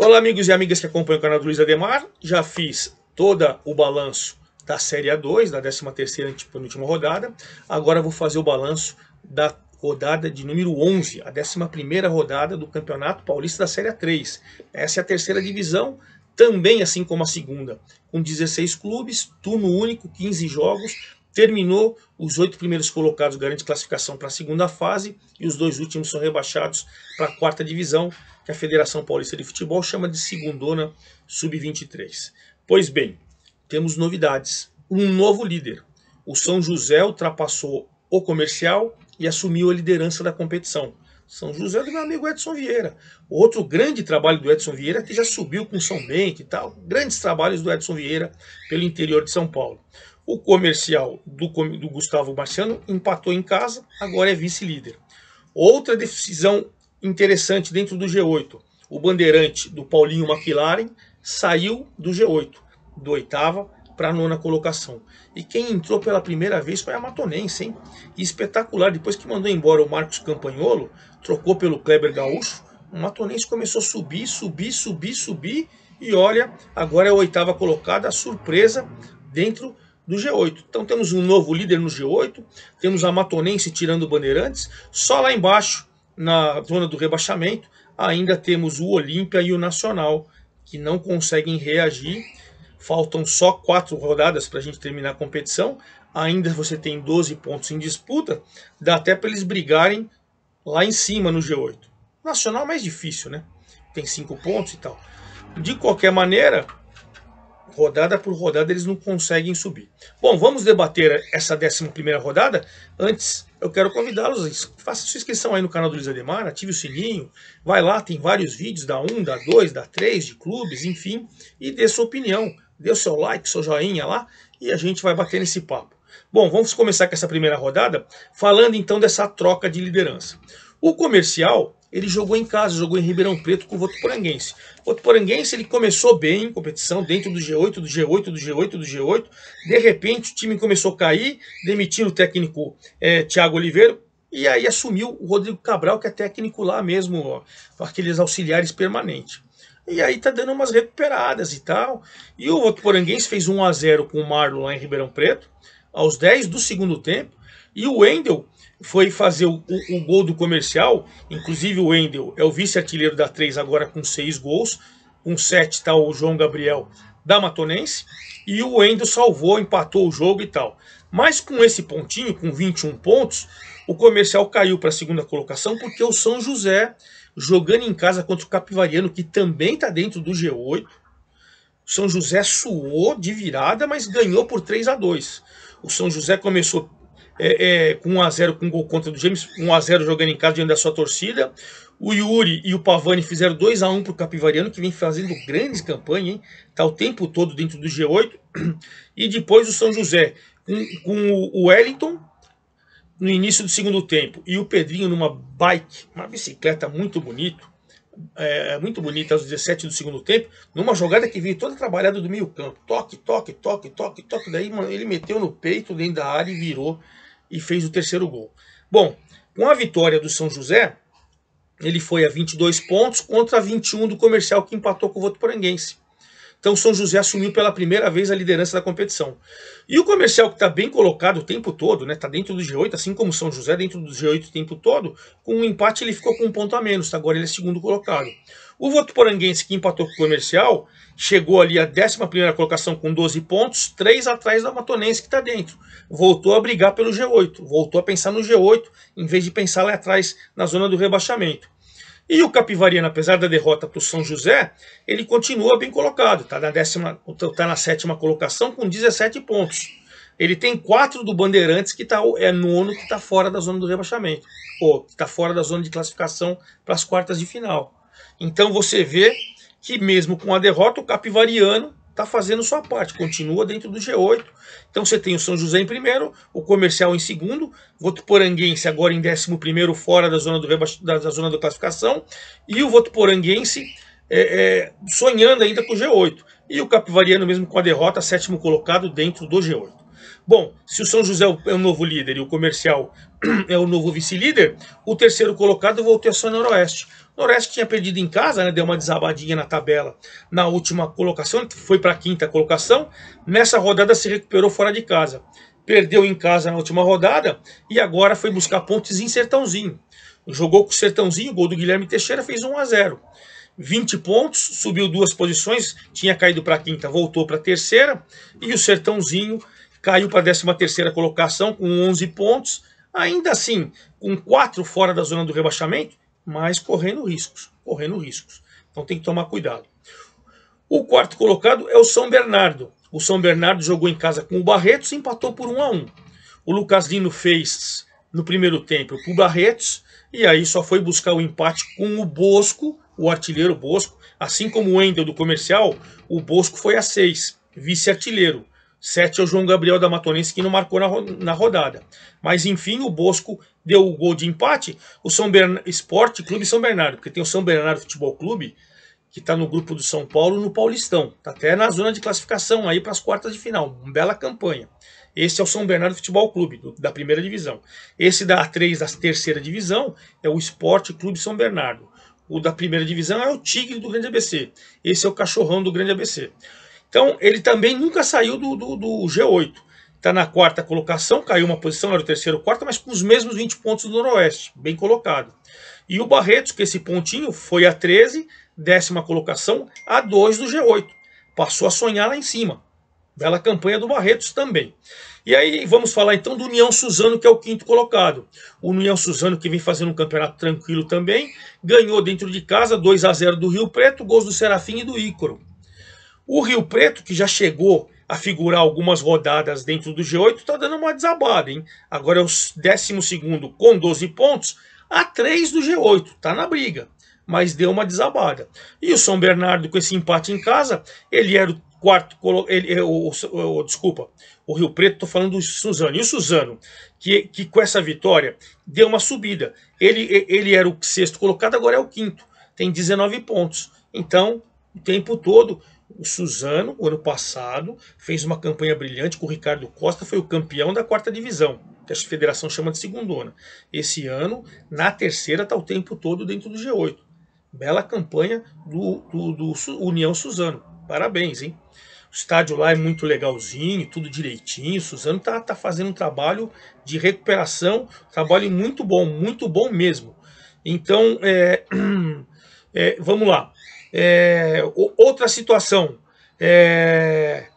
Olá, amigos e amigas que acompanham o canal do Luiz Ademar. Já fiz todo o balanço da Série A2, da 13ª penúltima rodada. Agora vou fazer o balanço da rodada de número 11, a 11ª rodada do Campeonato Paulista da Série A3. Essa é a terceira divisão, também assim como a segunda, com 16 clubes, turno único, 15 jogos, terminou, os oito primeiros colocados garantem classificação para a segunda fase e os dois últimos são rebaixados para a quarta divisão, que a Federação Paulista de Futebol chama de Segundona Sub-23. Pois bem, temos novidades. Um novo líder. O São José ultrapassou o comercial e assumiu a liderança da competição. São José do meu amigo Edson Vieira. Outro grande trabalho do Edson Vieira, que já subiu com São Bento e tal. Grandes trabalhos do Edson Vieira pelo interior de São Paulo. O comercial do, do Gustavo Marciano empatou em casa, agora é vice-líder. Outra decisão interessante dentro do G8. O bandeirante do Paulinho McLaren saiu do G8, do oitava para a nona colocação. E quem entrou pela primeira vez foi a Matonense, hein? E espetacular, depois que mandou embora o Marcos Campanholo, trocou pelo Kleber Gaúcho, o Matonense começou a subir, subir, subir, subir, e olha, agora é a oitava colocada, a surpresa dentro do G8. Então temos um novo líder no G8, temos a Matonense tirando o Bandeirantes, só lá embaixo na zona do rebaixamento, ainda temos o Olímpia e o Nacional, que não conseguem reagir. Faltam só quatro rodadas para a gente terminar a competição. Ainda você tem 12 pontos em disputa. Dá até para eles brigarem lá em cima no G8. Nacional é mais difícil, né? Tem cinco pontos e tal. De qualquer maneira, rodada por rodada eles não conseguem subir. Bom, vamos debater essa 11 rodada. Antes, eu quero convidá-los, faça sua inscrição aí no canal do Luiz Ademar, ative o sininho, vai lá, tem vários vídeos da 1, da 2, da 3, de clubes, enfim, e dê sua opinião, dê o seu like, seu joinha lá, e a gente vai bater nesse papo. Bom, vamos começar com essa primeira rodada, falando então dessa troca de liderança. O comercial ele jogou em casa, jogou em Ribeirão Preto com o Votuporanguense. O Votuporanguense ele começou bem em competição, dentro do G8, do G8, do G8, do G8. De repente o time começou a cair, demitindo o técnico é, Thiago Oliveira, e aí assumiu o Rodrigo Cabral, que é técnico lá mesmo, ó, aqueles auxiliares permanentes. E aí tá dando umas recuperadas e tal. E o Votuporanguense fez 1 a 0 com o Marlon lá em Ribeirão Preto, aos 10 do segundo tempo. E o Wendel foi fazer o, o, o, gol do comercial. Inclusive o Wendel é o vice-artilheiro da 3 agora com 6 gols. Com 7 está o João Gabriel da Matonense. E o Wendel salvou, empatou o jogo e tal. Mas com esse pontinho, com 21 pontos, o comercial caiu para a segunda colocação porque o São José, jogando em casa contra o Capivariano, que também está dentro do G8, São José suou de virada, mas ganhou por 3 a 2 O São José começou é, é, com 1x0 com gol contra do James, 1x0 jogando em casa diante da sua torcida. O Yuri e o Pavani fizeram 2x1 para o Capivariano, que vem fazendo grandes campanhas? Tá o tempo todo dentro do G8. E depois o São José com, com o Wellington no início do segundo tempo e o Pedrinho numa bike, uma bicicleta muito bonito, é, muito bonita aos 17 do segundo tempo, numa jogada que veio toda trabalhada do meio campo. Toque, toque, toque, toque, toque. Daí mano, ele meteu no peito dentro da área e virou e fez o terceiro gol. Bom, com a vitória do São José, ele foi a 22 pontos contra 21 do comercial que empatou com o Votuporanguense. Então São José assumiu pela primeira vez a liderança da competição. E o comercial que está bem colocado o tempo todo, né? Está dentro do G8, assim como São José dentro do G8 o tempo todo, com um empate ele ficou com um ponto a menos, tá? agora ele é segundo colocado. O Votuporanguense que empatou com o comercial chegou ali a 11 colocação com 12 pontos, 3 atrás da Matonense que está dentro. Voltou a brigar pelo G8, voltou a pensar no G8 em vez de pensar lá atrás na zona do rebaixamento. E o Capivariano, apesar da derrota para o São José, ele continua bem colocado. Está na, décima, tá na sétima colocação com 17 pontos. Ele tem quatro do Bandeirantes, que tá, é nono, que está fora da zona do rebaixamento. Ou que está fora da zona de classificação para as quartas de final. Então você vê que mesmo com a derrota, o Capivariano está fazendo sua parte, continua dentro do G8. Então você tem o São José em primeiro, o Comercial em segundo, Votuporanguense agora em décimo primeiro, fora da zona, do da, da zona da classificação, e o Votuporanguense é, é, sonhando ainda com o G8. E o Capivariano, mesmo com a derrota, sétimo colocado dentro do G8. Bom, se o São José é o novo líder e o comercial é o novo vice-líder, o terceiro colocado voltou a ser o Noroeste. O Noroeste tinha perdido em casa, né, deu uma desabadinha na tabela na última colocação, foi para a quinta colocação. Nessa rodada se recuperou fora de casa. Perdeu em casa na última rodada e agora foi buscar pontos em Sertãozinho. Jogou com o Sertãozinho, o gol do Guilherme Teixeira fez 1 a 0. 20 pontos, subiu duas posições, tinha caído para a quinta, voltou para a terceira, e o Sertãozinho caiu para a 13 terceira colocação com 11 pontos, ainda assim, com quatro fora da zona do rebaixamento, mas correndo riscos, correndo riscos. Então tem que tomar cuidado. O quarto colocado é o São Bernardo. O São Bernardo jogou em casa com o Barretos e empatou por 1 a 1. O Lucas Lino fez no primeiro tempo para o Barretos e aí só foi buscar o empate com o Bosco, o artilheiro Bosco, assim como o Wendel do comercial, o Bosco foi a 6, vice-artilheiro. 7 é o João Gabriel da Matonense que não marcou na, na rodada. Mas enfim, o Bosco deu o gol de empate. O São Bernardo Esporte Clube São Bernardo, porque tem o São Bernardo Futebol Clube, que está no grupo do São Paulo no Paulistão. Está até na zona de classificação aí para as quartas de final. Uma bela campanha. Esse é o São Bernardo Futebol Clube, do, da primeira divisão. Esse da A3, da terceira divisão, é o Esporte Clube São Bernardo. O da primeira divisão é o Tigre do Grande ABC. Esse é o Cachorrão do Grande ABC. Então, ele também nunca saiu do, do, do G8. Está na quarta colocação, caiu uma posição, era o terceiro quarto, mas com os mesmos 20 pontos do Noroeste, bem colocado. E o Barretos, que esse pontinho foi a 13, décima colocação, a 2 do G8. Passou a sonhar lá em cima. Bela campanha do Barretos também. E aí vamos falar então do União Suzano, que é o quinto colocado. O União Suzano, que vem fazendo um campeonato tranquilo também, ganhou dentro de casa 2 a 0 do Rio Preto, gols do Serafim e do Ícoro. O Rio Preto, que já chegou a figurar algumas rodadas dentro do G8, está dando uma desabada, hein? Agora é o 12 com 12 pontos, a 3 do G8, está na briga, mas deu uma desabada. E o São Bernardo, com esse empate em casa, ele era o quarto, ele, o, o, o, desculpa, o Rio Preto, estou falando do Suzano. E o Suzano, que, que com essa vitória deu uma subida. Ele, ele era o sexto colocado, agora é o quinto. Tem 19 pontos. Então, o tempo todo, o Suzano, o ano passado, fez uma campanha brilhante com o Ricardo Costa, foi o campeão da quarta divisão, que a federação chama de segundona. Esse ano, na terceira, está o tempo todo dentro do G8. Bela campanha do, do, do União Suzano. Parabéns, hein? O estádio lá é muito legalzinho, tudo direitinho. O Suzano tá, tá fazendo um trabalho de recuperação, trabalho muito bom, muito bom mesmo. Então, é, é, vamos lá. É, outra situação. É,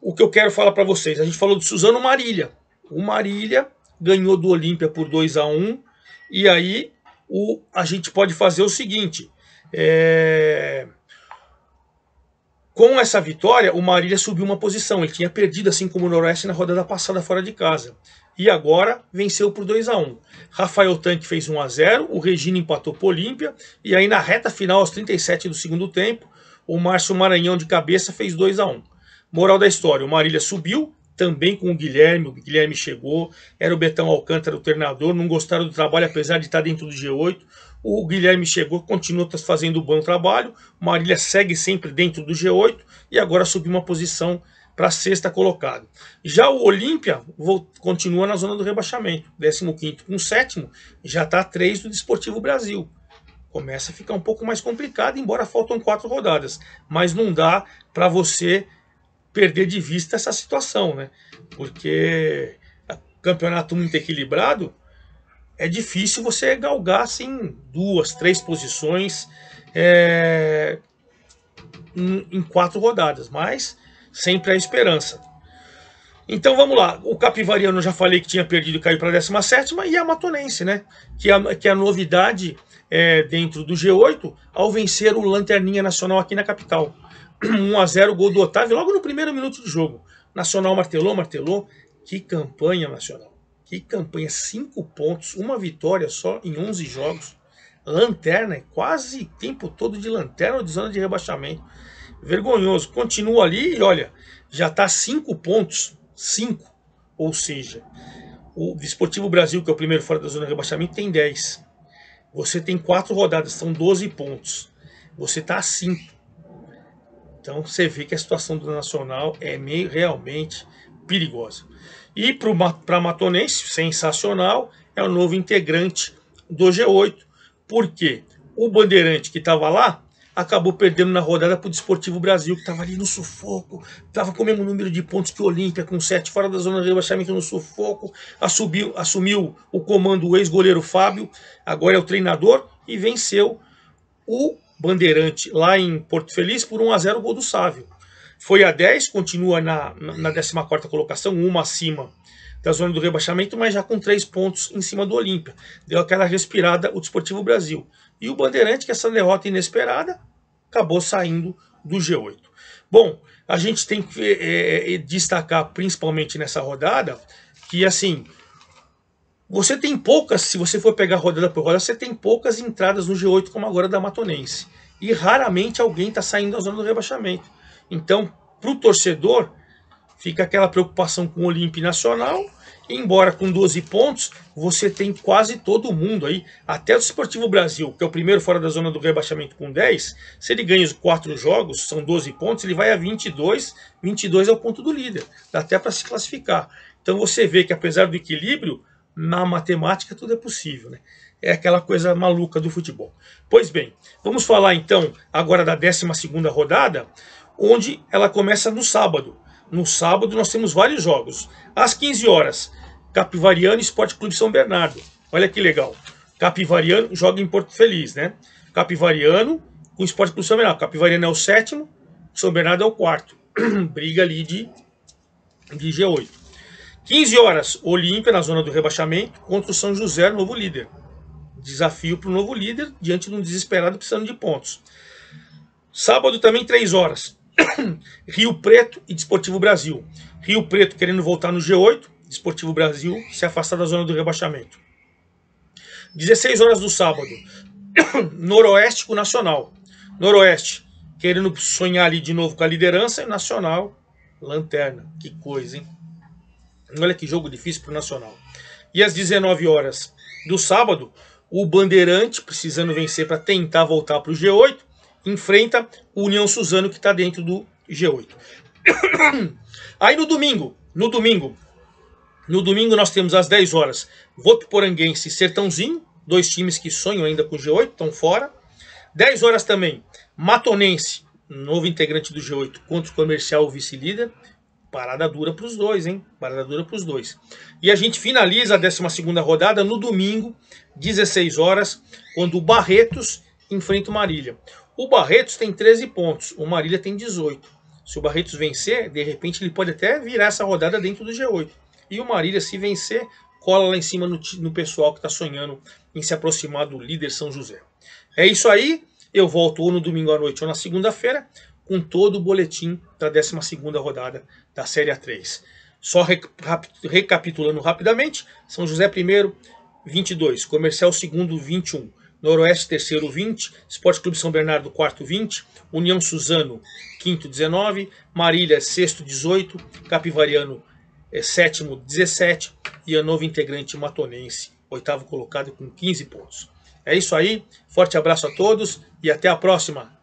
o que eu quero falar para vocês. A gente falou do Suzano Marília. O Marília ganhou do Olímpia por 2 a 1 E aí o, a gente pode fazer o seguinte. É, com essa vitória, o Marília subiu uma posição. Ele tinha perdido, assim como o Noroeste, na rodada passada fora de casa. E agora venceu por 2 a 1 Rafael Tanque fez 1 a 0 o Regina empatou por Olímpia. E aí na reta final, aos 37 do segundo tempo, o Márcio Maranhão de cabeça fez 2 a 1 Moral da história, o Marília subiu, também com o Guilherme, o Guilherme chegou, era o Betão Alcântara o treinador, não gostaram do trabalho, apesar de estar dentro do G8. O Guilherme chegou, continua fazendo um bom trabalho. Marília segue sempre dentro do G8 e agora subiu uma posição para sexta colocado. Já o Olímpia continua na zona do rebaixamento, 15 com sétimo, já está a 3 do Desportivo Brasil. Começa a ficar um pouco mais complicado, embora faltam quatro rodadas. Mas não dá para você perder de vista essa situação, né? Porque campeonato muito equilibrado, é difícil você galgar assim duas, três posições é, em, em, quatro rodadas, mas sempre há esperança. Então vamos lá, o Capivariano já falei que tinha perdido e caiu para a 17 e a Matonense, né? Que é, que a novidade é, dentro do G8 ao vencer o Lanterninha Nacional aqui na capital. 1 a 0 gol do Otávio logo no primeiro minuto de jogo. Nacional martelou, martelou. Que campanha nacional. Que campanha, cinco pontos, uma vitória só em 11 jogos. Lanterna, quase tempo todo de lanterna de zona de rebaixamento. Vergonhoso. Continua ali e olha, já está cinco pontos. Cinco. Ou seja, o Desportivo Brasil, que é o primeiro fora da zona de rebaixamento, tem 10. Você tem quatro rodadas, são 12 pontos. Você está a 5. Então você vê que a situação do Nacional é meio realmente perigosa. E para Matonense, sensacional, é o novo integrante do G8. Por quê? O Bandeirante que estava lá acabou perdendo na rodada para o Desportivo Brasil, que estava ali no sufoco, estava com o mesmo número de pontos que o Olímpia, com sete fora da zona de rebaixamento no sufoco, assumiu, assumiu o comando o ex-goleiro Fábio, agora é o treinador, e venceu o Bandeirante lá em Porto Feliz por 1 a 0 o gol do Sávio. Foi a 10, continua na, na 14 colocação, uma acima da zona do rebaixamento, mas já com três pontos em cima do Olímpia. Deu aquela respirada o Desportivo Brasil. E o Bandeirante, que essa derrota inesperada, acabou saindo do G8. Bom, a gente tem que é, é, destacar, principalmente nessa rodada, que assim, você tem poucas, se você for pegar rodada por rodada, você tem poucas entradas no G8, como agora da Matonense. E raramente alguém está saindo da zona do rebaixamento. Então, para o torcedor, fica aquela preocupação com o Olímpio Nacional Embora com 12 pontos, você tem quase todo mundo aí, até o Esportivo Brasil, que é o primeiro fora da zona do rebaixamento com 10, se ele ganha os quatro jogos, são 12 pontos, ele vai a 22, 22 é o ponto do líder, dá até para se classificar. Então você vê que apesar do equilíbrio, na matemática tudo é possível, né? É aquela coisa maluca do futebol. Pois bem, vamos falar então agora da 12 rodada, onde ela começa no sábado. No sábado nós temos vários jogos. Às 15 horas, Capivariano Esporte Clube São Bernardo. Olha que legal. Capivariano joga em Porto Feliz, né? Capivariano com o Esporte Clube São Bernardo. Capivariano é o sétimo, São Bernardo é o quarto. Briga ali de, de G8. 15 horas, Olímpia na zona do rebaixamento contra o São José, novo líder. Desafio para o novo líder diante de um desesperado precisando de pontos. Sábado também 3 horas. Rio Preto e Desportivo Brasil. Rio Preto querendo voltar no G8, Desportivo Brasil se afastar da zona do rebaixamento. 16 horas do sábado, Noroeste com Nacional. Noroeste querendo sonhar ali de novo com a liderança e Nacional, lanterna. Que coisa, hein? Olha que jogo difícil para o Nacional. E às 19 horas do sábado, o Bandeirante, precisando vencer para tentar voltar para o G8, enfrenta o União Suzano que está dentro do G8. Aí no domingo, no domingo, no domingo nós temos às 10 horas Votuporanguense e Sertãozinho, dois times que sonham ainda com o G8, estão fora. 10 horas também Matonense, novo integrante do G8, contra o Comercial vice-líder. Parada dura para os dois, hein? Parada dura para os dois. E a gente finaliza a 12 rodada no domingo, 16 horas, quando o Barretos enfrenta o Marília. O Barretos tem 13 pontos, o Marília tem 18. Se o Barretos vencer, de repente ele pode até virar essa rodada dentro do G8. E o Marília, se vencer, cola lá em cima no, no pessoal que está sonhando em se aproximar do líder São José. É isso aí. Eu volto ou no domingo à noite ou na segunda-feira com todo o boletim da 12 rodada da Série A3. Só recapitulando rapidamente, São José primeiro, 22, Comercial segundo, 21, Noroeste terceiro 20, Esporte Clube São Bernardo quarto 20, União Suzano quinto 19, Marília sexto 18, Capivariano é, sétimo 17 e a novo integrante matonense oitavo colocado com 15 pontos. É isso aí, forte abraço a todos e até a próxima.